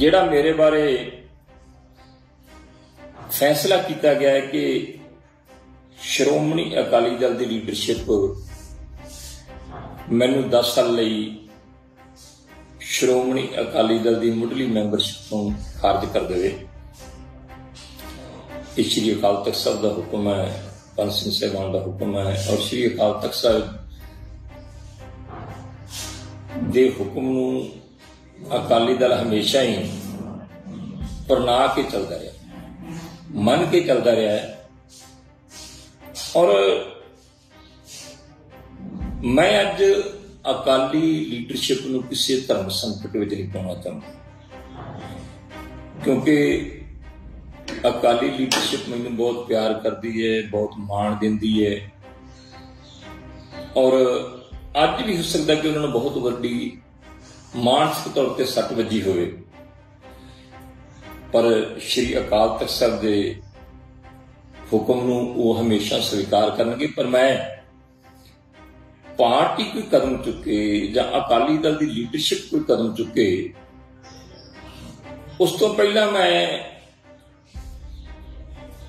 ਜਿਹੜਾ ਮੇਰੇ ਬਾਰੇ ਫੈਸਲਾ ਕੀਤਾ ਗਿਆ ਹੈ ਕਿ ਸ਼੍ਰੋਮਣੀ ਅਕਾਲੀ ਦਲ ਦੀ ਲੀਡਰਸ਼ਿਪ ਮੈਨੂੰ 10 ਸਾਲ ਲਈ ਸ਼੍ਰੋਮਣੀ ਅਕਾਲੀ ਦਲ ਦੀ ਮੁੱਢਲੀ ਮੈਂਬਰਸ਼ਿਪ ਤੋਂ ਖਾਰਜ ਕਰ ਦੇਵੇ। ਇਹ ਸ਼੍ਰੀ ਅਕਾਲ ਤਖਤ ਸਾਹਿਬ ਦਾ ਹੁਕਮ ਹੈ ਪੰਜ ਸਿੰਘ ਸਾਹਿਬਾਨ ਦਾ ਹੁਕਮ ਹੈ ਔਰ ਸ਼੍ਰੀ ਅਕਾਲ ਤਖਤ ਸਾਹਿਬ ਦੇ ਹੁਕਮ ਨੂੰ ਅਕਾਲੀ ਦਲ ਹਮੇਸ਼ਾ ਹੀ ਪ੍ਰਣਾ ਕੇ ਚੱਲਦਾ ਰਿਹਾ, ਮੰਨ ਕੇ ਚੱਲਦਾ ਰਿਹਾ ਹੈ। ਔਰ ਮੈਂ ਅੱਜ ਅਕਾਲੀ ਲੀਡਰਸ਼ਿਪ ਨੂੰ ਕਿਸੇ ਧਰਮ ਸੰਕਟ ਵਿੱਚ ਨਹੀਂ ਪਾਉਣਾ ਚਾਹੁੰਦਾ। ਕਿਉਂਕਿ ਅਕਾਲੀ ਲੀਡਰਸ਼ਿਪ ਮੈਨੂੰ ਬਹੁਤ ਪਿਆਰ ਕਰਦੀ ਹੈ, ਬਹੁਤ ਮਾਣ ਦਿੰਦੀ ਹੈ। ਔਰ ਅੱਜ ਵੀ ਹੋ ਸਕਦਾ ਕਿ ਉਹਨਾਂ ਨੂੰ ਬਹੁਤ ਵੱਡੀ ਮਾਨਸਿਕ ਤੌਰ ਤੇ ਸੱਟ ਵੱਜੀ ਹੋਵੇ। ਪਰ ਸ਼੍ਰੀ ਅਕਾਲ ਤਖਤ ਸਾਹਿਬ ਦੇ ਹੁਕਮ ਨੂੰ ਉਹ ਹਮੇਸ਼ਾ ਸਵੀਕਾਰ ਕਰਨਗੇ। ਪਰ ਮੈਂ ਪਾਰਟੀ ਕੋਈ ਕਦਮ ਚੁੱਕੇ ਜਾਂ ਅਕਾਲੀ ਦਲ ਦੀ ਲੀਡਰਸ਼ਿਪ ਕੋਈ ਕਦਮ ਚੁੱਕੇ, ਉਸ ਤੋਂ ਪਹਿਲਾਂ ਮੈਂ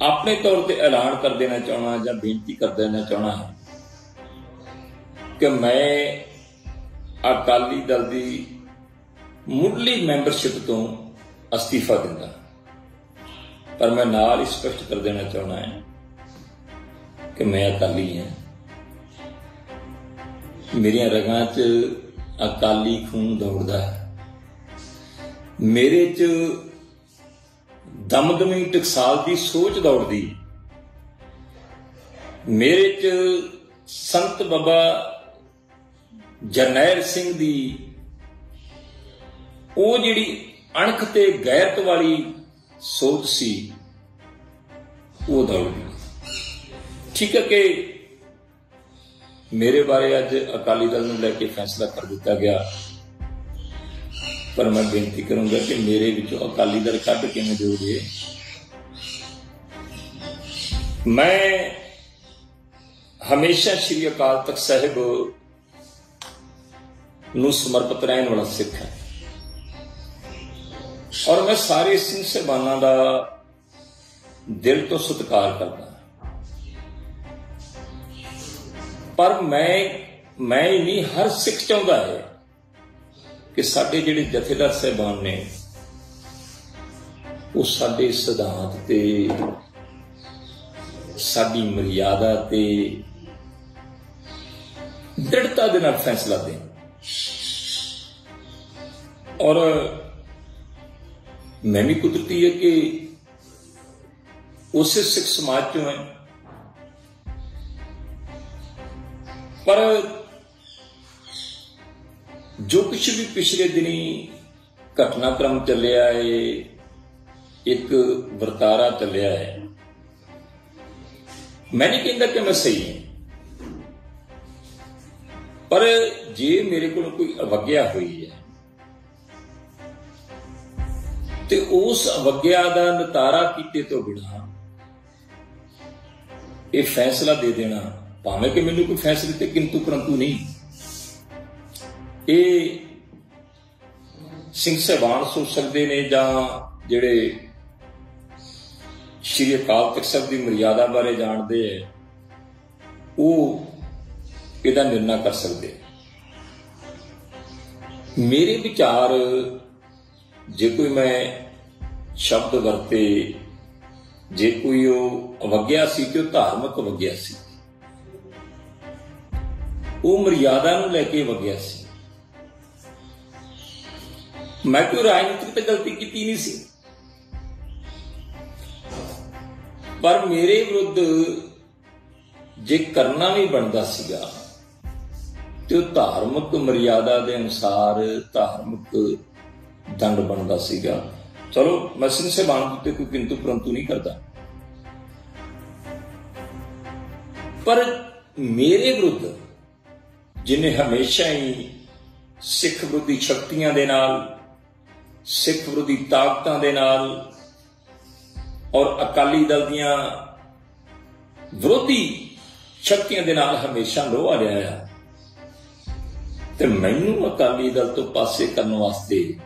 ਆਪਣੇ ਤੌਰ ਤੇ ਐਲਾਨ ਕਰ ਦੇਣਾ ਚਾਹਣਾ ਜਾਂ ਬੇਨਤੀ ਕਰ ਦੇਣਾ ਚਾਹਣਾ ਹੈ ਕਿ ਮੈਂ ਅਕਾਲੀ ਦਲ ਦੀ ਮੁੱਢਲੀ ਮੈਂਬਰਸ਼ਿਪ ਤੋਂ ਅਸਤੀਫਾ ਦਿੰਦਾ ਪਰ ਮੈਂ ਨਾਲ ਹੀ ਸਪਸ਼ਟ ਕਰ ਦੇਣਾ ਚਾਹੁੰਦਾ ਹੈ ਕਿ ਮੈਂ ਅਕਾਲੀ ਹਾਂ। ਮੇਰੀਆਂ ਰਗਾਂ 'ਚ ਅਕਾਲੀ ਖੂਨ ਦੌੜਦਾ ਹੈ। ਮੇਰੇ 'ਚ ਦਮਦਮੀ ਟਕਸਾਲ ਦੀ ਸੋਚ ਦੌੜਦੀ। ਮੇਰੇ 'ਚ ਸੰਤ ਬਾਬਾ ਜਰਨੈਲ ਸਿੰਘ ਦੀ ਉਹ ਜਿਹੜੀ ਅਣਖ ਤੇ ਗੈਰਤ ਵਾਲੀ ਸੋਚ ਸੀ, ਉਹ ਦੌੜਦੀ ਠੀਕ ਹੈ ਕਿ ਮੇਰੇ ਬਾਰੇ ਅੱਜ ਅਕਾਲੀ ਦਲ ਨੂੰ ਲੈ ਕੇ ਫੈਸਲਾ ਕਰ ਦਿੱਤਾ ਗਿਆ। ਪਰ ਮੈਂ ਬੇਨਤੀ ਕਰੂੰਗਾ ਕਿ ਮੇਰੇ ਵਿੱਚੋਂ ਅਕਾਲੀ ਦਲ ਕੱਢ ਕਿਵੇਂ ਦਿਓਗੇ ਮੈਂ ਹਮੇਸ਼ਾ ਸ਼੍ਰੀ ਅਕਾਲ ਤਖਤ ਸਾਹਿਬ ਨੂੰ ਸਮਰਪਿਤ ਰਹਿਣ ਵਾਲਾ ਸਿੱਖ ਹਾਂ। ਔਰ ਮੈਂ ਸਾਰੇ ਸਿੰਘ ਸਹਿਬਾਨਾਂ ਦਾ ਦਿਲ ਤੋਂ ਸਤਿਕਾਰ ਕਰਦਾ ਪਰ ਮੈਂ ਮੈਂ ਹੀ ਨਹੀਂ, ਹਰ ਸਿੱਖ ਚਾਹੁੰਦਾ ਹੈ ਕਿ ਸਾਡੇ ਜਿਹੜੇ ਜਥੇਦਾਰ ਸਹਿਬਾਨ ਨੇ, ਉਹ ਸਾਡੇ ਸਿਧਾਂਤ ਤੇ, ਸਾਡੀ ਮਰਿਆਦਾ ਤੇ ਦ੍ਰਿੜਤਾ ਦੇ ਨਾਲ ਫੈਸਲਾ ਦੇਣ। ਔਰ ਮੈਂ ਵੀ ਕੁਦਰਤੀ ਹੈ ਕਿ ਉਸੇ ਸਿੱਖ ਸਮਾਜ ਚੋਂ ਹੈ। ਪਰ ਜੋ ਕੁਝ ਵੀ ਪਿਛਲੇ ਦਿਨੀ ਘਟਨਾਕ੍ਰਮ ਚੱਲਿਆ ਹੈ, ਇੱਕ ਵਰਤਾਰਾ ਚੱਲਿਆ ਹੈ, ਮੈਂ ਨਹੀਂ ਕਹਿੰਦਾ ਕਿ ਮੈਂ ਸਹੀ ਹਾਂ। ਪਰ ਜੇ ਮੇਰੇ ਕੋਲ ਕੋਈ ਅਵਗਿਆ ਹੋਈ ਹੈ ਤੇ ਉਸ ਅਵਗਿਆ ਦਾ ਨਤਾਰਾ ਕੀਤੇ ਤੋਂ ਬਿਨਾ ਇਹ ਫੈਸਲਾ ਦੇ ਦੇਣਾ, ਭਾਵੇਂ ਕਿ ਮੈਨੂੰ ਕੋਈ ਫੈਸਲੇ ਤੇ ਕਿੰਤੂ ਪਰੰਤੂ ਨਹੀਂ। ਇਹ ਸਿੰਘ ਸਹਿਬਾਨ ਸੋਚ ਸਕਦੇ ਨੇ ਜਾਂ ਜਿਹੜੇ ਸ਼੍ਰੀ ਅਕਾਲ ਤਖਤ ਸਾਹਿਬ ਦੀ ਮਰਿਆਦਾ ਬਾਰੇ ਜਾਣਦੇ ਐ, ਉਹ ਇਹਦਾ ਨਿਰਣਾ ਕਰ ਸਕਦੇ ਮੇਰੇ ਵਿਚਾਰ ਜੇ ਕੋਈ ਮੈਂ ਸ਼ਬਦ ਵਰਤੇ, ਜੇ ਕੋਈ ਉਹ ਅਵਗਿਆ ਸੀ ਤੇ ਉਹ ਧਾਰਮਿਕ ਅਵਗਿਆ ਸੀ, ਉਹ ਮਰਿਆਦਾ ਨੂੰ ਲੈ ਕੇ ਵਗਿਆ ਸੀ। ਮੈਂ ਕੋਈ ਰਾਜਨੀਤਿਕ ਤੇ ਗਲਤੀ ਕੀਤੀ ਨਹੀਂ ਸੀ। ਪਰ ਮੇਰੇ ਵਿਰੁੱਧ ਜੇ ਕਰਨਾ ਵੀ ਬਣਦਾ ਸੀਗਾ, ਤੇ ਉਹ ਧਾਰਮਿਕ ਮਰਿਆਦਾ ਦੇ ਅਨੁਸਾਰ ਧਾਰਮਿਕ ਦੰਡ ਬਣਦਾ ਸੀਗਾ। ਚਲੋ, ਮੈਂ ਸਿੰਘ ਸਹਿਬਾਨ ਉੱਤੇ ਕੋਈ ਕਿੰਤੂ ਪਰੰਤੂ ਨਹੀਂ ਕਰਦਾ। ਪਰ ਮੇਰੇ ਵਿਰੁੱਧ, ਜਿਨੇ ਹਮੇਸ਼ਾ ਹੀ ਸਿੱਖ ਵਿਰੋਧੀ ਸ਼ਕਤੀਆਂ ਦੇ ਨਾਲ, ਸਿੱਖ ਵਿਰੋਧੀ ਤਾਕਤਾਂ ਦੇ ਨਾਲ ਔਰ ਅਕਾਲੀ ਦਲ ਦੀਆਂ ਵਿਰੋਧੀ ਸ਼ਕਤੀਆਂ ਦੇ ਨਾਲ ਹਮੇਸ਼ਾ ਲੋਹਾ ਰਿਹਾ ਆ, ਤੇ ਮੈਨੂੰ ਅਕਾਲੀ ਦਲ ਤੋਂ ਪਾਸੇ ਕਰਨ ਵਾਸਤੇ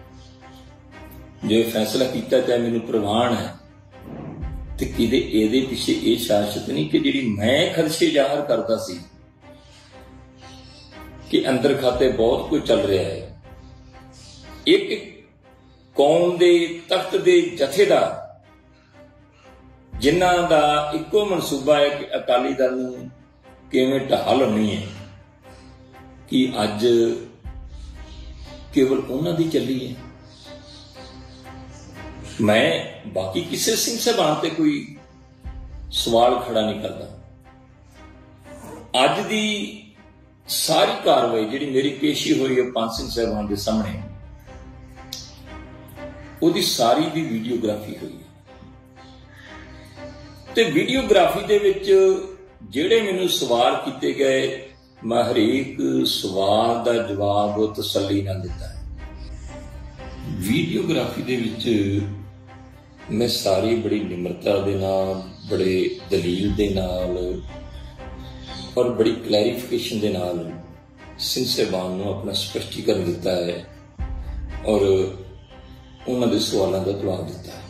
ਜੋ ਫੈਸਲਾ ਕੀਤਾ ਚਾਹੇ ਮੈਨੂੰ ਪ੍ਰਵਾਨ ਹੈ, ਤੇ ਕਿਤੇ ਇਹਦੇ ਪਿੱਛੇ ਇਹ ਸ਼ਾਸਤ ਨਹੀਂ ਕਿ ਜਿਹੜੀ ਮੈਂ ਖਦਸ਼ੇ ਜ਼ਾਹਰ ਕਰਦਾ ਸੀ, ਕਿ ਅੰਦਰ ਖਾਤੇ ਬਹੁਤ ਕੁਝ ਚੱਲ ਰਿਹਾ ਹੈ। ਇੱਕ ਕੌਮ ਦੇ ਤਖਤ ਦੇ ਜਥੇਦਾਰ, ਜਿਨ੍ਹਾਂ ਦਾ ਇੱਕੋ ਮਨਸੂਬਾ ਹੈ ਕਿ ਅਕਾਲੀ ਦਲ ਨੂੰ ਕਿਵੇਂ ਢਾਹ ਲਾਉਣੀ ਹੈ, ਕਿ ਅੱਜ ਕੇਵਲ ਉਹਨਾਂ ਦੀ ਚੱਲੀ ਹੈ। ਮੈਂ ਬਾਕੀ ਕਿਸੇ ਸਿੰਘ ਸਾਹਿਬਾਨ ਤੇ ਕੋਈ ਸਵਾਲ ਖੜਾ ਨਹੀਂ ਕਰਦਾ। ਅੱਜ ਦੀ ਸਾਰੀ ਕਾਰਵਾਈ ਜਿਹੜੀ ਮੇਰੀ ਪੇਸ਼ੀ ਹੋਈ ਹੈ ਪੰਜ ਸਿੰਘ ਸਾਹਿਬਾਨ ਦੇ ਸਾਹਮਣੇ, ਉਹਦੀ ਸਾਰੀ ਦੀ ਵੀਡੀਓਗ੍ਰਾਫੀ ਹੋਈ ਤੇ ਵੀਡੀਓਗ੍ਰਾਫੀ ਦੇ ਵਿੱਚ ਜਿਹੜੇ ਮੈਨੂੰ ਸਵਾਲ ਕੀਤੇ ਗਏ, ਮੈਂ ਹਰੇਕ ਸਵਾਲ ਦਾ ਜਵਾਬ ਤਸੱਲੀ ਨਾਲ ਦਿੱਤਾ ਹੈ। ਵੀਡੀਓਗ੍ਰਾਫੀ ਦੇ ਵਿੱਚ ਮੈਂ ਸਾਰੀ ਬੜੀ ਨਿਮਰਤਾ ਦੇ ਨਾਲ, ਬੜੇ ਦਲੀਲ ਦੇ ਨਾਲ ਔਰ ਬੜੀ ਕਲੈਰੀਫਿਕੇਸ਼ਨ ਦੇ ਨਾਲ ਸਿੰਘ ਸਾਹਿਬਾਨ ਨੂੰ ਆਪਣਾ ਸਪਸ਼ਟੀਕਰਨ ਦਿੱਤਾ ਹੈ ਔਰ ਉਹਨਾਂ ਦੇ ਸਵਾਲਾਂ ਦਾ ਜਵਾਬ ਦਿੱਤਾ ਹੈ।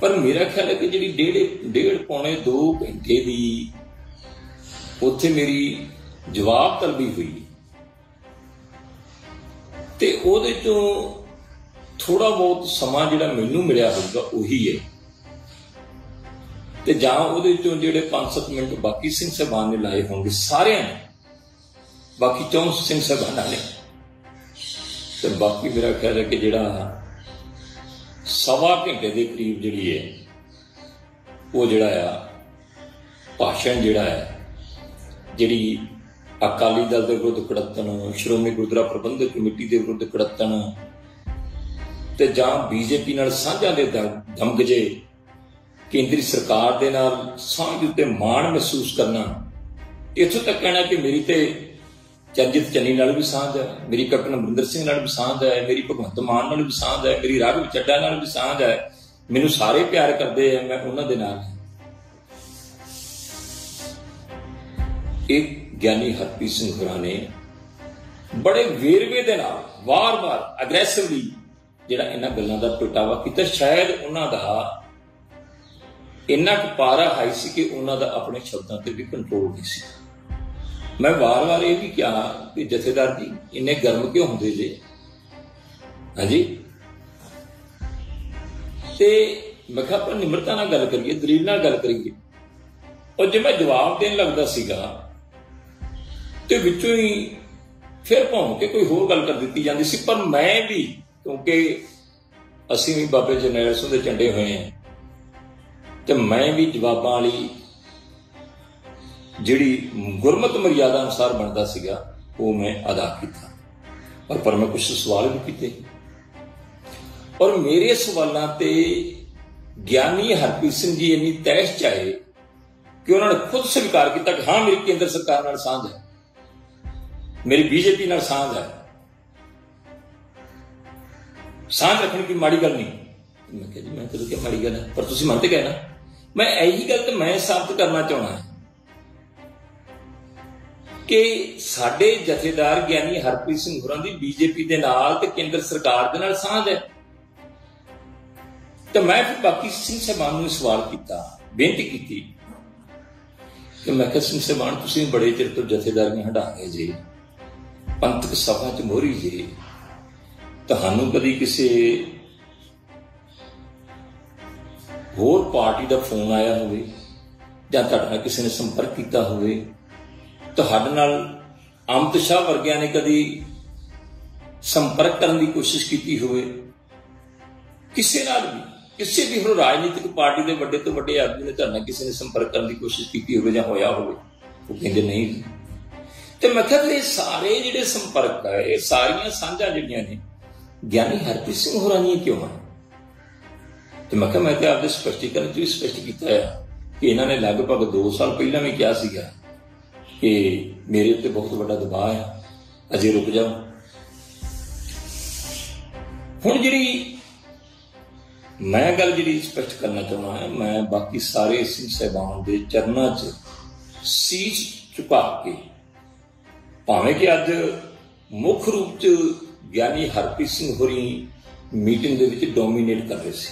ਪਰ ਮੇਰਾ ਖਿਆਲ ਹੈ ਕਿ ਜਿਹੜੀ ਡੇਢ ਡੇਢ ਪੌਣੇ 2 ਘੰਟੇ ਦੀ ਉੱਥੇ ਮੇਰੀ ਜਵਾਬ ਤਲਬੀ ਹੋਈ। ਤੇ ਉਹਦੇ ਤੋਂ ਥੋੜਾ ਬਹੁਤ ਸਮਾਂ ਜਿਹੜਾ ਮੈਨੂੰ ਮਿਲਿਆ ਹੋਊਗਾ, ਉਹੀ ਹੈ। ਤੇ ਜਾਂ ਉਹਦੇ ਚੋਂ ਜਿਹੜੇ 5-7 ਮਿੰਟ ਬਾਕੀ ਸਿੰਘ ਸਾਹਿਬਾਨ ਨੇ ਲਾਏ ਹੋਣਗੇ, ਸਾਰਿਆਂ ਨੇ। ਬਾਕੀ ਚੌਂ ਸਿੰਘ ਸਾਹਿਬਾਨਾਂ ਨੇ। ਤੇ ਬਾਕੀ ਮੇਰਾ ਖਿਆਲ ਹੈ ਕਿ ਜਿਹੜਾ ਸਵਾ ਘੰਟੇ ਦੇ ਕਰੀਬ ਜਿਹੜੀ ਹੈ, ਉਹ ਜਿਹੜਾ ਆ, ਭਾਸ਼ਣ ਜਿਹੜਾ ਹੈ, ਜਿਹੜੀ ਅਕਾਲੀ ਦਲ ਦੇ ਵਿਰੁੱਧ ਕੜਤਨ ਸ਼੍ਰੋਮਣੀ ਗੁਰਦੁਆਰਾ ਪ੍ਰਬੰਧਕ ਕਮੇਟੀ ਦੇ ਵਿਰੁੱਧ ਕੜਤਨ ਤੇ ਜਾਂ ਬੀਜੇਪੀ ਨਾਲ ਸਾਂਝਾ ਦੇ ਧਮਗਜੇ ਕੇਂਦਰੀ ਸਰਕਾਰ ਦੇ ਨਾਲ ਸਾਂਝ ਉੱਤੇ ਮਾਣ ਮਹਿਸੂਸ ਕਰਨਾ, ਇੱਥੋਂ ਤੱਕ ਕਹਿਣਾ ਕਿ ਮੇਰੀ ਤੇ ਚੰਜਿਤ ਚੰਨੀ ਨਾਲ ਵੀ ਸਾਂਝ ਹੈ, ਮੇਰੀ ਕੈਪਟਨ ਅਮਰਿੰਦਰ ਸਿੰਘ ਨਾਲ ਵੀ ਸਾਂਝ ਹੈ, ਮੇਰੀ ਭਗਵੰਤ ਮਾਨ ਨਾਲ ਵੀ ਸਾਂਝ ਹੈ, ਮੇਰੀ ਰਾਘਵ ਚੱਡਾ ਨਾਲ ਵੀ ਸਾਂਝ ਹੈ, ਮੈਨੂੰ ਸਾਰੇ ਪਿਆਰ ਕਰਦੇ ਆ, ਮੈਂ ਉਹਨਾਂ ਦੇ ਨਾਲ ਇੱਕ ਗਿਆਨੀ ਹਰਪ੍ਰੀਤ ਸਿੰਘ ਹੋਰਾਂ ਨੇ ਬੜੇ ਵੇਰਵੇ ਦੇ ਨਾਲ ਵਾਰ-ਵਾਰ ਅਗਰੈਸਿਵਲੀ ਜਿਹੜਾ ਇਹਨਾਂ ਗੱਲਾਂ ਦਾ ਟੁੱਟਾਵਾ ਕੀਤਾ ਸ਼ਾਇਦ ਉਹਨਾਂ ਦਾ ਇੰਨਾ ਕੁ ਪਾਰਾ ਹਾਈ ਸੀ ਕਿ ਉਹਨਾਂ ਦਾ ਆਪਣੇ ਸ਼ਬਦਾਂ ਤੇ ਵੀ ਕੰਟਰੋਲ ਨਹੀਂ ਸੀ। ਮੈਂ ਵਾਰ-ਵਾਰ ਇਹ ਵੀ ਕਿਹਾ ਕਿ ਜਥੇਦਾਰ ਜੀ, ਇੰਨੇ ਗਰਮ ਕਿਉਂ ਹੁੰਦੇ ਜੇ? ਹਾਂਜੀ? ਤੇ ਮੈਂ ਕਿਹਾ ਪਰ ਨਿਮਰਤਾ ਨਾਲ ਗੱਲ ਕਰੀਏ, ਦਲੀਲ ਨਾਲ ਗੱਲ ਕਰੀਏ। ਔਰ ਜੇ ਮੈਂ ਜਵਾਬ ਦੇਣ ਲੱਗਦਾ ਸੀਗਾ, ਤੇ ਵਿੱਚੋਂ ਹੀ ਫਿਰ ਭੌਂ ਕੇ ਕੋਈ ਹੋਰ ਗੱਲ ਕਰ ਦਿੱਤੀ ਜਾਂਦੀ ਸੀ, ਪਰ ਮੈਂ ਵੀ ਕਿਉਂਕਿ ਅਸੀਂ ਵੀ ਬਾਬੇ ਜਰਨੈਲ ਸਿੰਘ ਦੇ ਝੰਡੇ ਹੋਏ ਆ ਤੇ ਮੈਂ ਵੀ ਜਵਾਬਾਂ ਵਾਲੀ ਜਿਹੜੀ ਗੁਰਮਤ ਮਰਿਆਦਾ ਅਨੁਸਾਰ ਬਣਦਾ ਸੀਗਾ, ਉਹ ਮੈਂ ਅਦਾ ਕੀਤਾ। ਪਰ ਪਰ ਮੈਂ ਕੁਝ ਸਵਾਲ ਵੀ ਕੀਤੇ। ਔਰ ਮੇਰੇ ਸਵਾਲਾਂ ਤੇ ਗਿਆਨੀ ਹਰਪ੍ਰੀਤ ਸਿੰਘ ਜੀ ਇੰਨੀ ਤੈਸ਼ ਚਾਹੇ ਕਿ ਉਹਨਾਂ ਨੇ ਖੁਦ ਸਵੀਕਾਰ ਕੀਤਾ ਕਿ ਹਾਂ, ਮੇਰੀ ਕੇਂਦਰ ਸਰਕਾਰ ਨਾਲ ਸਾਂਝ ਹੈ। ਮੇਰੀ ਬੀਜੇਪੀ ਨਾਲ ਸਾਂਝ ਹੈ। ਸਾਂਝ ਰੱਖਣ ਦੀ ਮਾੜੀ ਗੱਲ ਨਹੀਂ। ਮੈਂ ਕਿਹਾ ਜੀ, ਮੈਂ ਕਦੋਂ ਕਿ ਮਾੜੀ ਗੱਲ ਹੈ ਪਰ ਤੁਸੀਂ ਮੰਨਦੇ ਗਏ ਨਾ? ਮੈਂ ਇਹੀ ਗੱਲ ਤੇ ਮੈਂ ਸਾਬਤ ਕਰਨਾ ਚਾਹਣਾ ਹੈ ਕਿ ਸਾਡੇ ਜਥੇਦਾਰ ਗਿਆਨੀ ਹਰਪ੍ਰੀਤ ਸਿੰਘ ਹੋਰਾਂ ਦੀ ਬੀਜੇਪੀ ਦੇ ਨਾਲ ਤੇ ਕੇਂਦਰ ਸਰਕਾਰ ਦੇ ਨਾਲ ਸਾਂਝ ਹੈ। ਤੇ ਮੈਂ ਫਿਰ ਬਾਕੀ ਸਿੰਘ ਸਾਹਿਬਾਨ ਨੂੰ ਸਵਾਲ ਕੀਤਾ, ਬੇਨਤੀ ਕੀਤੀ ਕਿ ਮੈਂ ਕਿਹਾ ਸਿੰਘ ਸਾਹਿਬਾਨ, ਤੁਸੀਂ ਬੜੇ ਚਿਰ ਤੋਂ ਜਥੇਦਾਰੀਆਂ ਹਟਾ ਗਏ ਜੀ, ਪੰਥਕ ਸਭਾ ਚ ਮੋਰੀ ਜੀ। ਤੁਹਾਨੂੰ ਕਦੀ ਕਿਸੇ ਹੋਰ ਪਾਰਟੀ ਦਾ ਫੋਨ ਆਇਆ ਹੋਵੇ ਜਾਂ ਤੁਹਾਡੇ ਨਾਲ ਕਿਸੇ ਨੇ ਸੰਪਰਕ ਕੀਤਾ ਹੋਵੇ, ਤੁਹਾਡੇ ਨਾਲ ਅਮਤ ਸ਼ਾਹ ਵਰਗਿਆਂ ਨੇ ਕਦੀ ਸੰਪਰਕ ਕਰਨ ਦੀ ਕੋਸ਼ਿਸ਼ ਕੀਤੀ ਹੋਵੇ? ਕਿਸੇ ਨਾਲ ਵੀ, ਕਿਸੇ ਵੀ ਹੋਰ ਰਾਜਨੀਤਿਕ ਪਾਰਟੀ ਦੇ ਵੱਡੇ ਤੋਂ ਵੱਡੇ ਆਦਮੀ ਨੇ ਤੁਹਾਡੇ ਨਾਲ ਕਿਸੇ ਨੇ ਸੰਪਰਕ ਕਰਨ ਦੀ ਕੋਸ਼ਿਸ਼ ਕੀਤੀ ਹੋਵੇ ਜਾਂ ਹੋਇਆ ਹੋਵੇ? ਉਹ ਕਹਿੰਦੇ ਨਹੀਂ। ਤੇ ਮੈਂ ਕਿਹਾ ਇਹ ਸਾਰੇ ਜਿਹੜੇ ਸੰਪਰਕ ਹੈ ਇਹ ਸਾਰੀਆਂ ਸਾਂਝਾਂ ਜਿਹੜੀਆਂ ਨੇ ਗਿਆਨੀ ਹਰਪ੍ਰੀਤ ਸਿੰਘ ਹੋਰਾਂ ਦੀਆਂ ਕਿਉਂ ਹਨ? ਤੇ ਮੈਂ ਕਿਹਾ, ਮੈਂ ਤੇ ਆਪਦੇ ਸਪਸ਼ਟੀਕਰਨ ਚ ਵੀ ਸਪਸ਼ਟ ਕੀਤਾ ਹੈ ਕਿ ਇਹਨਾਂ ਨੇ ਲਗਭਗ 2 ਸਾਲ ਪਹਿਲਾਂ ਵੀ ਕਿਹਾ ਸੀਗਾ ਕਿ ਮੇਰੇ ਉੱਤੇ ਬਹੁਤ ਵੱਡਾ ਦਬਾਅ ਹੈ ਅਜੇ ਰੁਕ ਜਾਓ। ਹੁਣ ਜਿਹੜੀ ਮੈਂ ਗੱਲ ਜਿਹੜੀ ਸਪਸ਼ਟ ਕਰਨਾ ਚਾਹੁੰਦਾ ਹਾਂ, ਮੈਂ ਬਾਕੀ ਸਾਰੇ ਸਿੰਘ ਸਹਿਬਾਨ ਦੇ ਚਰਨਾਂ 'ਚ ਸੀਸ ਝੁਕਾ ਕੇ, ਭਾਵੇਂ ਕਿ ਅੱਜ ਮੁੱਖ ਰੂਪ 'ਚ ਗਿਆਨੀ ਹਰਪ੍ਰੀਤ ਸਿੰਘ ਹੋਰੀ ਮੀਟਿੰਗ ਦੇ ਵਿੱਚ ਡੋਮੀਨੇਟ ਕਰ ਰਹੇ ਸੀ।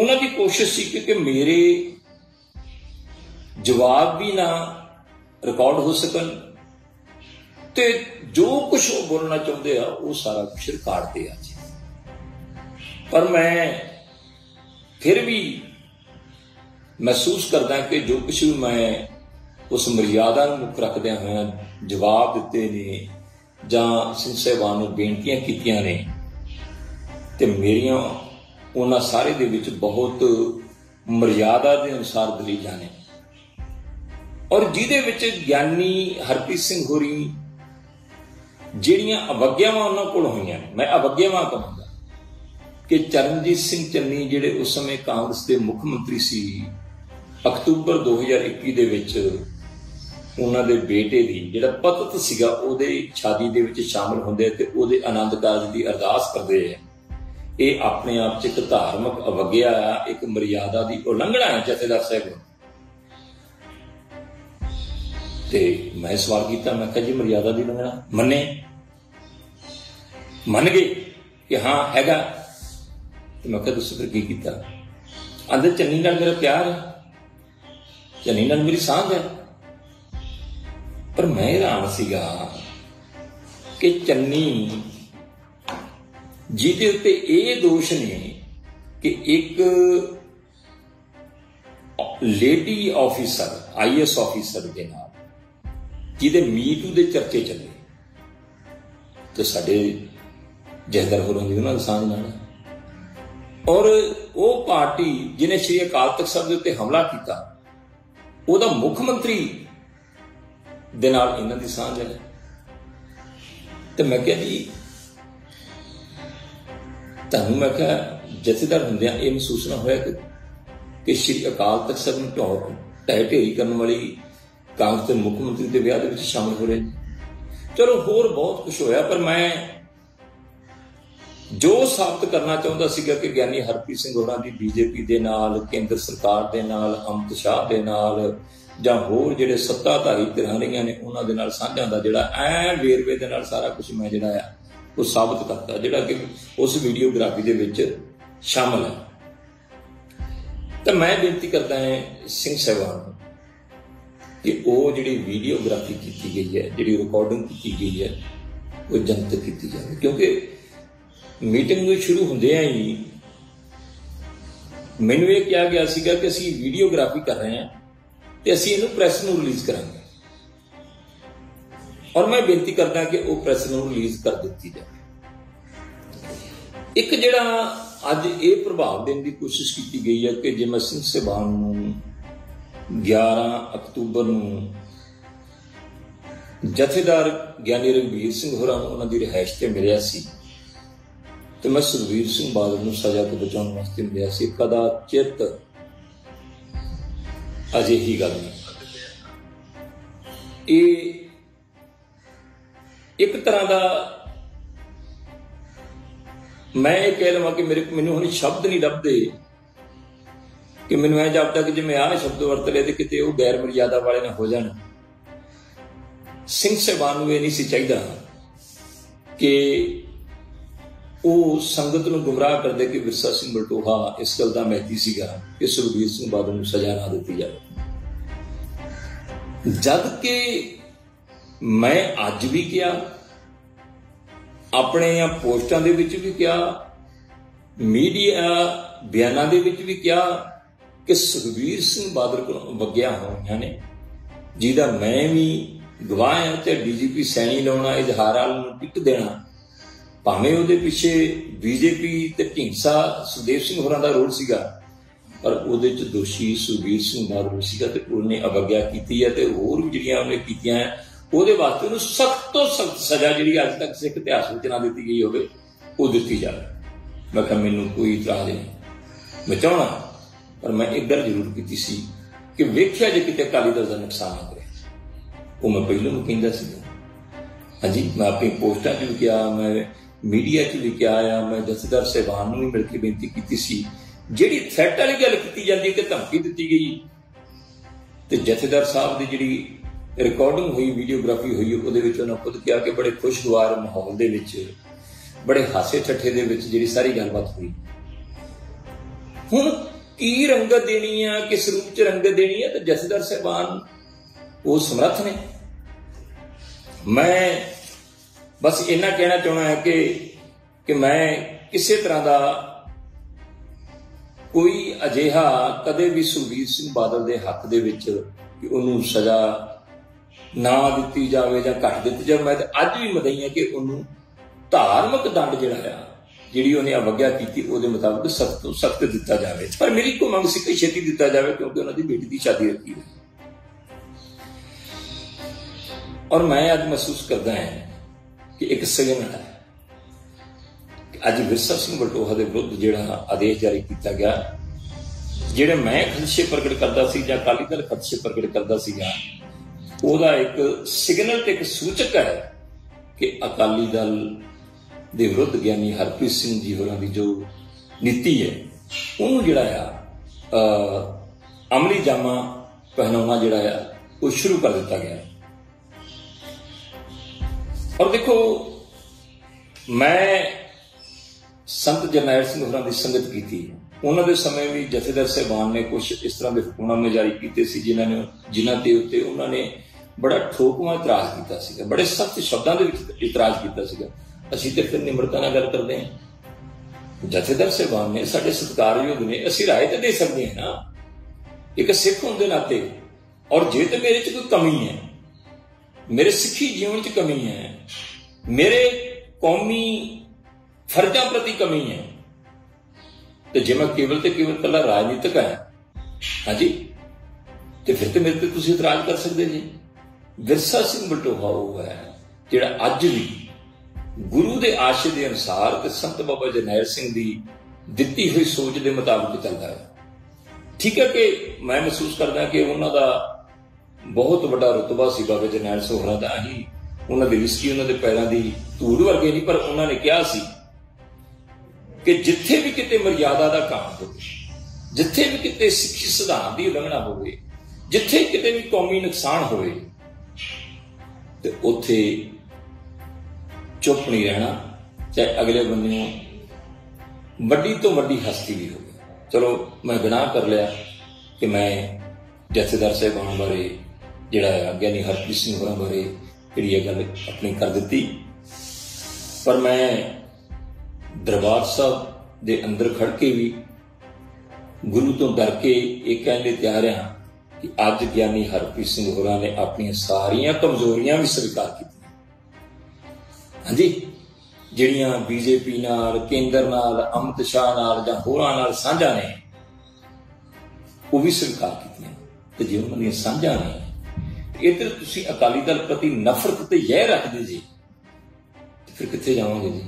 ਉਹਨਾਂ ਦੀ ਕੋਸ਼ਿਸ਼ ਸੀ ਕਿ ਮੇਰੇ ਜਵਾਬ ਵੀ ਨਾ ਰਿਕਾਰਡ ਹੋ ਸਕਣ ਤੇ ਜੋ ਕੁਝ ਉਹ ਬੋਲਣਾ ਚਾਹੁੰਦੇ ਆ, ਉਹ ਸਾਰਾ ਕੁਝ ਰਿਕਾਰਡ ਤੇ ਆ ਜੀ। ਪਰ ਮੈਂ ਫਿਰ ਵੀ ਮਹਿਸੂਸ ਕਰਦਾ ਕਿ ਜੋ ਕੁਝ ਮੈਂ ਉਸ ਮਰਿਆਦਾ ਨੂੰ ਮੁੱਖ ਰੱਖਦਿਆਂ ਹੋਇਆ ਜਵਾਬ ਦਿੱਤੇ ਨੇ ਜਾਂ ਸਿੰਘ ਸਾਹਿਬਾਨ ਨੂੰ ਬੇਨਤੀਆਂ ਕੀਤੀਆਂ ਨੇ, ਤੇ ਮੇਰੀਆਂ ਉਹਨਾਂ ਸਾਰੇ ਦੇ ਵਿੱਚ ਬਹੁਤ ਮਰਿਆਦਾ ਦੇ ਅਨੁਸਾਰ ਦਲੀਲਾਂ ਨੇ। ਔਰ ਜਿਹਦੇ ਵਿੱਚ ਗਿਆਨੀ ਹਰਪ੍ਰੀਤ ਸਿੰਘ ਹੋਰੀ ਜਿਹੜੀਆਂ ਅਵਗਿਆਵਾਂ ਉਹਨਾਂ ਕੋਲ ਹੋਈਆਂ ਨੇ, ਮੈਂ ਅਵਗਿਆਵਾਂ ਕਹਾਂਗਾ ਕਿ ਚਰਨਜੀਤ ਸਿੰਘ ਚੰਨੀ ਜਿਹੜੇ ਉਸ ਸਮੇਂ ਕਾਂਗਰਸ ਦੇ ਮੁੱਖ ਮੰਤਰੀ ਸੀ, ਅਕਤੂਬਰ 2021 ਦੇ ਵਿੱਚ ਉਹਨਾਂ ਦੇ ਬੇਟੇ ਦੀ, ਜਿਹੜਾ ਪਤਤ ਸੀਗਾ, ਉਹਦੇ ਸ਼ਾਦੀ ਦੇ ਵਿੱਚ ਸ਼ਾਮਲ ਹੁੰਦੇ ਤੇ ਉਹਦੇ ਆਨੰਦ ਕਾਰਜ ਦੀ ਅਰਦਾਸ ਕਰਦੇ ਆ। ਇਹ ਆਪਣੇ ਆਪ 'ਚ ਇੱਕ ਧਾਰਮਿਕ ਅਵਗਿਆ ਆ, ਇੱਕ ਮਰਿਆਦਾ ਦੀ ਉਲੰਘਣਾ ਹੈ ਜਥੇਦਾਰ ਸਾਹਿਬ ਤੇ ਮੈਂ ਸਵਾਲ ਕੀਤਾ, ਮੈਂ ਕਿਹਾ ਜੀ, ਮਰਿਆਦਾ ਦੀ ਉਲੰਘਣਾ? ਮੰਨੇ? ਮੰਨ ਗਏ ਕਿ ਹਾਂ, ਹੈਗਾ। ਤੇ ਮੈਂ ਕਿਹਾ, ਤੁਸੀਂ ਫਿਰ ਕੀ ਕੀਤਾ? ਅੰਦਰ ਚੰਨੀ ਨਾਲ ਮੇਰਾ ਪਿਆਰ ਹੈ ਚੰਨੀ ਨਾਲ ਮੇਰੀ ਸਾਂਝ ਹੈ ਪਰ ਮੈਂ ਹੈਰਾਨ ਸੀਗਾ ਕਿ ਚੰਨੀ ਜਿਹਦੇ ਉੱਤੇ ਇਹ ਦੋਸ਼ ਨੇ ਕਿ ਇੱਕ ਲੇਡੀ ਆਫੀਸਰ ਆਈਐਸ ਆਫੀਸਰ ਦੇ ਨਾਲ, ਜਿਹਦੇ ਮੀਟੂ ਦੇ ਚਰਚੇ ਚੱਲੇ, ਤੇ ਸਾਡੇ ਜਹਦਰ ਹੋਰਾਂ ਦੀ ਉਹਨਾਂ ਦਾ ਸਾਂਝ ਨਾਲ। ਔਰ ਉਹ ਪਾਰਟੀ ਜਿਹਨੇ ਸ਼੍ਰੀ ਅਕਾਲ ਤਖਤ ਸਾਹਿਬ ਦੇ ਉੱਤੇ ਹਮਲਾ ਕੀਤਾ, ਉਹਦਾ ਮੁੱਖ ਮੰਤਰੀ ਦੇ ਨਾਲ ਇਹਨਾਂ ਦੀ ਸਾਂਝ ਹੈ। ਤੇ ਮੈਂ ਕਿਹਾ ਜੀ, ਤੁਹਾਨੂੰ ਮੈਂ ਕਿਹਾ ਜਥੇਦਾਰ ਹੁੰਦਿਆਂ ਇਹ ਮਹਿਸੂਸ ਨਾ ਹੋਇਆ ਕਿ ਕਿ ਸ਼੍ਰੀ ਅਕਾਲ ਤਖਤ ਸਾਹਿਬ ਨੂੰ ਢੋਹ ਟਹਿ ਢੇਰੀ ਕਰਨ ਵਾਲੀ ਕਾਂਗਰਸ ਦੇ ਮੁੱਖ ਮੰਤਰੀ ਦੇ ਵਿਆਹ ਦੇ ਵਿੱਚ ਸ਼ਾਮਲ ਹੋ ਰਹੇ ਚਲੋ ਹੋਰ ਬਹੁਤ ਕੁਝ ਹੋਇਆ, ਪਰ ਮੈਂ ਜੋ ਸਾਬਤ ਕਰਨਾ ਚਾਹੁੰਦਾ ਸੀਗਾ ਕਿ ਗਿਆਨੀ ਹਰਪ੍ਰੀਤ ਸਿੰਘ ਹੋਰਾਂ ਦੀ ਬੀਜੇਪੀ ਦੇ ਨਾਲ, ਕੇਂਦਰ ਸਰਕਾਰ ਦੇ ਨਾਲ ਅਮਿਤ ਸ਼ਾਹ ਦੇ ਨਾਲ ਜਾਂ ਹੋਰ ਜਿਹੜੇ ਸੱਤਾਧਾਰੀ ਧਿਰਾਂ ਨੇ ਉਹਨਾਂ ਦੇ ਨਾਲ ਸਾਂਝਾਂ ਦਾ ਜਿਹੜਾ ਐ ਵੇਰਵੇ ਦੇ ਨਾਲ ਸਾਰਾ ਕੁਝ ਮੈਂ ਜਿਹੜਾ ਆ, ਉਹ ਸਾਬਤ ਕਰਤਾ, ਜਿਹੜਾ ਕਿ ਉਸ ਵੀਡੀਓਗ੍ਰਾਫੀ ਦੇ ਵਿੱਚ ਸ਼ਾਮਲ ਹੈ। ਤਾਂ ਮੈਂ ਬੇਨਤੀ ਕਰਦਾ ਹਾਂ ਸਿੰਘ ਸਾਹਿਬਾਨ ਨੂੰ ਕਿ ਉਹ ਜਿਹੜੀ ਵੀਡੀਓਗ੍ਰਾਫੀ ਕੀਤੀ ਗਈ ਹੈ, ਜਿਹੜੀ ਰਿਕਾਰਡਿੰਗ ਕੀਤੀ ਗਈ ਹੈ, ਉਹ ਜਨਤਕ ਕੀਤੀ ਜਾਵੇ। ਕਿਉਂਕਿ ਮੀਟਿੰਗ ਸ਼ੁਰੂ ਹੁੰਦਿਆਂ ਹੀ ਮੈਨੂੰ ਇਹ ਕਿਹਾ ਗਿਆ ਸੀਗਾ ਕਿ ਅਸੀਂ ਵੀਡੀਓਗ੍ਰਾਫੀ ਕਰ ਰਹੇ ਹਾਂ। ਤੇ ਅਸੀਂ ਇਹਨੂੰ ਪ੍ਰੈਸ ਨੂੰ ਰਿਲੀਜ਼ ਕਰਾਂਗੇ। ਔਰ ਮੈਂ ਬੇਨਤੀ ਕਰਦਾ ਕਿ ਉਹ ਪ੍ਰੈਸ ਨੂੰ ਰਿਲੀਜ਼ ਕਰ ਦਿੱਤੀ ਜਾਵੇ। ਇੱਕ ਜਿਹੜਾ ਅੱਜ ਇਹ ਪ੍ਰਭਾਵ ਦੇਣ ਦੀ ਕੋਸ਼ਿਸ਼ ਕੀਤੀ ਗਈ ਹੈ ਕਿ ਜਿਵੇਂ ਸਿੰਘ ਸਬਾਨ ਨੂੰ 11 ਅਕਤੂਬਰ ਨੂੰ ਜਥੇਦਾਰ ਗਿਆਨੀ ਰਵੀਰ ਸਿੰਘ ਹੋਰਾਂ ਨੂੰ ਉਹਨਾਂ ਦੀ ਰਹਿائش ਤੇ ਮਿਲਿਆ ਸੀ, ਤੇ ਮੈਂ ਸੁਰਵੀਰ ਸਿੰਘ ਬਾਦਲ ਨੂੰ ਸਜ਼ਾ ਤੋਂ ਬਚਾਉਣ ਵਾਸਤੇ ਮਿਲਿਆ ਸੀ ਕਦਾ ਚਿਤ ਅਜਿਹੀ ਗੱਲ। ਨਹੀਂ ਇਹ ਇੱਕ ਤਰ੍ਹਾਂ ਦਾ ਮੈਂ ਇਹ ਕਹਿ ਲਵਾਂ ਕਿ ਮੇਰੇ ਮੈਨੂੰ ਹੁਣ ਸ਼ਬਦ ਨਹੀਂ ਲੱਭਦੇ ਕਿ ਮੈਨੂੰ ਇਹ ਜਦ ਤੱਕ ਜੇ ਮੈਂ ਆਹ ਸ਼ਬਦ ਵਰਤ ਲਏ ਤੇ ਕਿਤੇ ਉਹ ਗੈਰ ਮਰਜ਼ਾਦਾ ਵਾਲੇ ਨਾ ਹੋ ਜਾਣ। ਸਿੰਘ ਸਹਿਬਾਨ ਨੂੰ ਇਹ ਨਹੀਂ ਸੀ ਚਾਹੀਦਾ ਕਿ ਉਹ ਸੰਗਤ ਨੂੰ ਗੁੰਮਰਾਹ ਕਰਦੇ ਕਿ ਵਿਰਸਾ ਸਿੰਘ ਬਲਟੋਹਾ ਇਸ ਗੱਲ ਦਾ ਮਹਿਤੀ ਸੀਗਾ ਕਿ ਸੁਰਵੀਰ ਸਿੰਘ ਬਾਦਲ ਨੂੰ ਸਜ਼ਾ ਨਾ ਦਿੱਤੀ ਜਾਵੇ। ਜਦ ਕਿ ਮੈਂ ਅੱਜ ਵੀ ਕਿਹਾ ਆਪਣੇ ਆ ਪੋਸਟਾਂ ਦੇ ਵਿੱਚ ਵੀ ਕਿਹਾ, ਮੀਡੀਆ ਬਿਆਨਾਂ ਦੇ ਵਿੱਚ ਵੀ ਕਿਹਾ ਕਿ ਸੁਖਵੀਰ ਸਿੰਘ ਬਾਦਲ ਕੋਲੋਂ ਵਗਿਆ ਹੋਈਆਂ ਨੇ, ਜਿਹਦਾ ਮੈਂ ਵੀ ਗਵਾਹ ਹਾਂ ਤੇ ਡੀਜੀਪੀ ਸੈਣੀ ਲਾਉਣਾ ਇਜ਼ਹਾਰ ਇਜ਼ਹਾਰਾਲ ਨੂੰ ਟਿਕਟ ਦੇਣਾ ਭਾਵੇਂ ਉਹਦੇ ਪਿੱਛੇ ਬੀਜੇਪੀ ਤੇ ਢਿੰਸਾ ਸੁਦੇਵ ਸਿੰਘ ਹੋਰਾਂ ਦਾ ਰੋਲ ਸੀਗਾ, ਪਰ ਉਹਦੇ ਚ ਦੋਸ਼ੀ ਸੁਖਵੀਰ ਸਿੰਘ ਬਾਦਲ ਸੀਗਾ ਤੇ ਉਹਨੇ ਅਵਗਿਆ ਕੀਤੀ ਹੈ ਤੇ ਹੋਰ ਵੀ ਜਿਹੜੀਆਂ ਉਹਨੇ ਕੀਤੀਆਂ ਉਹਦੇ ਵਾਸਤੇ ਉਹਨੂੰ ਸਖਤ ਤੋਂ ਸਖਤ ਸਜ਼ਾ ਜਿਹੜੀ ਅੱਜ ਤੱਕ ਸਿੱਖ ਇਤਿਹਾਸ ਵਿੱਚ ਨਾ ਦਿੱਤੀ ਗਈ ਹੋਵੇ, ਉਹ ਦਿੱਤੀ ਜਾਵੇ। ਮੈਂ ਕਿਹਾ ਮੈਨੂੰ ਕੋਈ ਇਤਰਾਜ਼ ਨਹੀਂ। ਮੈਂ ਚਾਹਣਾ ਪਰ ਮੈਂ ਇੱਕ ਗੱਲ ਜ਼ਰੂਰ ਕੀਤੀ ਸੀ ਕਿ ਵੇਖਿਆ ਜੇ ਕਿਤੇ ਕਾਲੀ ਦਲ ਦਾ ਨੁਕਸਾਨ ਨਾ ਕਰੇ, ਉਹ ਮੈਂ ਪਹਿਲਾਂ ਨੂੰ ਕਹਿੰਦਾ ਸੀ। ਹਾਂਜੀ, ਮੈਂ ਆਪਣੀ ਪੋਸਟਾਂ 'ਚ ਵੀ ਕਿਹਾ, ਮੈਂ ਮੀਡੀਆ 'ਚ ਵੀ ਕਿਹਾ ਆ ਮੈਂ ਜਥੇਦਾਰ ਸਹਿਬਾਨ ਨੂੰ ਵੀ ਮਿਲ ਕੇ ਬੇਨਤੀ ਕੀਤੀ ਸੀ। ਜਿਹੜੀ ਥ੍ਰੈਟ ਵਾਲੀ ਗੱਲ ਕੀਤੀ ਜਾਂਦੀ ਕਿ ਧਮਕੀ ਦਿੱਤੀ ਗਈ। ਤੇ ਜਥੇਦਾਰ ਸਾਹਿਬ ਦੀ ਜਿਹੜੀ ਰਿਕਾਰਡਿੰਗ ਹੋਈ ਵੀਡੀਓਗ੍ਰਾਫੀ ਹੋਈ, ਉਹਦੇ ਵਿੱਚ ਉਹਨਾਂ ਖੁਦ ਕਿਹਾ ਕਿ ਬੜੇ ਖੁਸ਼ਗਵਾਰ ਮਾਹੌਲ ਦੇ ਵਿੱਚ, ਬੜੇ ਹਾਸੇ ਠੱਠੇ ਦੇ ਵਿੱਚ ਜਿਹੜੀ ਸਾਰੀ ਗੱਲਬਾਤ ਹੋਈ। ਹੁਣ ਕੀ ਰੰਗਤ ਦੇਣੀ ਆ, ਕਿਸ ਰੂਪ ਚ ਰੰਗਤ ਦੇਣੀ ਆ? ਤੇ ਜਥੇਦਾਰ ਸਾਹਿਬਾਨ ਉਹ ਸਮਰੱਥ ਨੇ। ਮੈਂ ਬਸ ਇਹਨਾਂ ਕਹਿਣਾ ਚਾਹਣਾ ਹੈ ਕਿ ਕਿ ਮੈਂ ਕਿਸੇ ਤਰ੍ਹਾਂ ਦਾ ਕੋਈ ਅਜਿਹਾ ਕਦੇ ਵੀ ਸੁਖਬੀਰ ਸਿੰਘ ਬਾਦਲ ਦੇ ਹੱਕ ਦੇ ਵਿੱਚ ਕਿ ਉਹਨੂੰ ਸਜ਼ਾ ਨਾ ਦਿੱਤੀ ਜਾਵੇ ਜਾਂ ਘੱਟ ਦਿੱਤੀ ਜਾਵੇ, ਮੈਂ ਤਾਂ ਅੱਜ ਵੀ ਮਦਈ ਹਾਂ ਕਿ ਉਹਨੂੰ ਧਾਰਮਿਕ ਦੰਡ ਜਿਹੜਾ ਆ, ਜਿਹੜੀ ਉਹਨੇ ਅਵਗਿਆ ਕੀਤੀ, ਉਹਦੇ ਮੁਤਾਬਕ ਸਖਤ ਤੋਂ ਸਖਤ ਦਿੱਤਾ ਜਾਵੇ। ਪਰ ਮੇਰੀ ਕੋ ਮੰਗ ਸੀ ਕਿ ਛੇਤੀ ਦਿੱਤਾ ਜਾਵੇ ਕਿਉਂਕਿ ਉਹਨਾਂ ਦੀ ਬੇਟੀ ਦੀ ਸ਼ਾਦੀ ਰੱਖੀ ਹੋਈ। ਔਰ ਮੈਂ ਅੱਜ ਮਹਿਸੂਸ ਕਰਦਾ ਹਾਂ ਕਿ ਇੱਕ ਸਗਨ ਹੈ। ਅੱਜ ਵਿਰਸਾ ਸਿੰਘ ਬਲਟੋਹਾ ਦੇ ਵਿਰੁੱਧ ਜਿਹੜਾ ਆਦੇਸ਼ ਜਾਰੀ ਕੀਤਾ ਗਿਆ, ਜਿਹੜੇ ਮੈਂ ਖਦਸ਼ੇ ਪ੍ਰਗਟ ਕਰਦਾ ਸੀ ਜਾਂ ਕਾਲੀ ਦਲ ਖਦਸ਼ੇ ਪ੍ਰਗਟ ਕਰਦਾ ਸੀਗਾ, ਉਹਦਾ ਇੱਕ ਸਿਗਨਲ ਤੇ ਇੱਕ ਸੂਚਕ ਹੈ ਕਿ ਅਕਾਲੀ ਦਲ ਦੇ ਵਿਰੁੱਧ ਗਿਆਨੀ ਹਰਪ੍ਰੀਤ ਸਿੰਘ ਜੀ ਹੋਰਾਂ ਦੀ ਜੋ ਨੀਤੀ ਹੈ ਉਹਨੂੰ ਜਿਹੜਾ ਆ ਅਮਲੀ ਜਾਮਾ ਪਹਿਨਾਉਣਾ ਜਿਹੜਾ ਆ, ਉਹ ਸ਼ੁਰੂ ਕਰ ਦਿੱਤਾ ਗਿਆ। ਔਰ ਦੇਖੋ ਮੈਂ ਸੰਤ ਜਰਨੈਲ ਸਿੰਘ ਹੋਰਾਂ ਦੀ ਸੰਗਤ ਕੀਤੀ ਉਹਨਾਂ ਦੇ ਸਮੇਂ ਵੀ ਜਥੇਦਾਰ ਸਹਿਬਾਨ ਨੇ ਕੁਝ ਇਸ ਤਰ੍ਹਾਂ ਦੇ ਹੁਕਮਨਾਮੇ ਜਾਰੀ ਕੀਤੇ ਸੀ ਜਿਨ੍ਹਾਂ ਨੇ ਜਿਨ੍ਹਾਂ ਦੇ ਉੱਤੇ ਉਹਨਾਂ ਨੇ ਬੜਾ ਠੋਕਵਾ ਇਤਰਾਜ਼ ਕੀਤਾ ਸੀਗਾ ਬੜੇ ਸਖਤ ਸ਼ਬਦਾਂ ਦੇ ਵਿੱਚ ਇਤਰਾਜ਼ ਕੀਤਾ ਸੀਗਾ ਅਸੀਂ ਤੇ ਫਿਰ ਨਿਮਰਤਾ ਨਾਲ ਗੱਲ ਕਰਦੇ ਹਾਂ ਜਥੇਦਾਰ ਸਹਿਬਾਨ ਨੇ ਸਾਡੇ ਸਤਿਕਾਰਯੋਗ ਨੇ ਅਸੀਂ ਰਾਏ ਤੇ ਦੇ ਸਕਦੇ ਹਾਂ ਨਾ ਇੱਕ ਸਿੱਖ ਹੋਣ ਦੇ ਨਾਤੇ ਔਰ ਜੇ ਤੇ ਮੇਰੇ 'ਚ ਕੋਈ ਕਮੀ ਹੈ ਮੇਰੇ ਸਿੱਖੀ ਜੀਵਨ 'ਚ ਕਮੀ ਹੈ। ਮੇਰੇ ਕੌਮੀ ਫਰਜ਼ਾਂ ਪ੍ਰਤੀ ਕਮੀ ਹੈ। ਤੇ ਜੇ ਮੈਂ ਕੇਵਲ ਤੇ ਕੇਵਲ ਕੱਲਾ ਰਾਜਨੀਤਿਕ ਹੈ, ਹਾਂਜੀ? ਤੇ ਫਿਰ ਤੇ ਮੇਰੇ ਤੇ ਤੁਸੀਂ ਇਤਰਾਜ਼ ਕਰ ਸਕਦੇ ਜੀ। ਵਿਰਸਾ ਸਿੰਘ ਬਟੋਹਾ ਉਹ ਹੈ, ਜਿਹੜਾ ਅੱਜ ਵੀ ਗੁਰੂ ਦੇ ਆਸ਼ੇ ਦੇ ਅਨੁਸਾਰ ਤੇ ਸੰਤ ਬਾਬਾ ਜਰਨੈਲ ਸਿੰਘ ਦੀ ਦਿੱਤੀ ਹੋਈ ਸੋਚ ਦੇ ਮੁਤਾਬਕ ਚੱਲਦਾ ਹੈ। ਠੀਕ ਹੈ ਕਿ ਮੈਂ ਮਹਿਸੂਸ ਕਰਦਾ ਕਿ ਉਹਨਾਂ ਦਾ ਬਹੁਤ ਵੱਡਾ ਰਤਬਾ ਸੀ ਬਾਬਾ ਜਰਨੈਲ ਸੋਹਰਾ ਦਾ ਹੀ। ਉਹਨਾਂ ਦੀ ਰਿਸਕੀ ਉਹਨਾਂ ਦੇ ਪੈਰਾਂ ਦੀ ਧੂੜ ਵਰਗੇ ਨਹੀਂ, ਪਰ ਉਹਨਾਂ ਨੇ ਕਿਹਾ ਸੀ ਕਿ ਜਿੱਥੇ ਵੀ ਕਿਤੇ ਮਰਿਆਦਾ ਦਾ ਕੰਮ ਹੋਵੇ, ਜਿੱਥੇ ਵੀ ਕਿਤੇ ਸਿੱਖੀ ਸਿਧਾਂਤ ਦੀ ਉਲੰਘਣਾ ਹੋਵੇ, ਜਿੱਥੇ ਕਿਤੇ ਵੀ ਕੌਮੀ ਨੁਕਸਾਨ ਹੋਵੇ, ਤੇ ਉੱਥੇ ਚੁੱਪ ਨਹੀਂ ਰਹਿਣਾ, ਚਾਹੇ ਅਗਲੇ ਬੰਦੇ ਵੱਡੀ ਤੋਂ ਵੱਡੀ ਹਸਤੀ ਵੀ ਹੋਵੇ। ਚਲੋ, ਮੈਂ ਗੁਨਾਹ ਕਰ ਲਿਆ ਕਿ ਮੈਂ ਜਥੇਦਾਰ ਸਾਹਿਬਾਨ ਬਾਰੇ ਜਿਹੜਾ ਗਿਆਨੀ ਹਰਪ੍ਰੀਤ ਸਿੰਘ ਹੋਰਾਂ ਬਾਰੇ ਜਿਹੜੀ ਇਹ ਗੱਲ ਆਪਣੀ ਕਰ ਦਿੱਤੀ। ਪਰ ਮੈਂ ਦਰਬਾਰ ਸਾਹਿਬ ਦੇ ਅੰਦਰ ਖੜ ਕੇ ਵੀ ਗੁਰੂ ਤੋਂ ਡਰ ਕੇ ਇਹ ਕਹਿੰਦੇ ਤਿਆਰ ਹਾਂ ਕਿ ਅੱਜ ਗਿਆਨੀ ਹਰਪ੍ਰੀਤ ਸਿੰਘ ਹੋਰਾਂ ਨੇ ਆਪਣੀਆਂ ਸਾਰੀਆਂ ਕਮਜ਼ੋਰੀਆਂ ਵੀ ਸਵੀਕਾਰ ਕੀਤੀਆਂ। ਹਾਂਜੀ, ਜਿਹੜੀਆਂ ਬੀਜੇਪੀ ਨਾਲ, ਕੇਂਦਰ ਨਾਲ ਅਮਿਤ ਸ਼ਾਹ ਨਾਲ ਜਾਂ ਹੋਰਾਂ ਨਾਲ ਸਾਂਝਾ ਨੇ, ਉਹ ਵੀ ਸਵੀਕਾਰ ਕੀਤੀਆਂ। ਤੇ ਜੇ ਉਹਨਾਂ ਦੀਆਂ ਸਾਂਝਾ ਨੇ ਇੱਧਰ ਤੁਸੀਂ ਅਕਾਲੀ ਦਲ ਪ੍ਰਤੀ ਨਫ਼ਰਤ ਤੇ ਯਹ ਰੱਖਦੇ ਜੀ ਫਿਰ ਕਿੱਥੇ ਜਾਵਾਂਗੇ ਜੀ?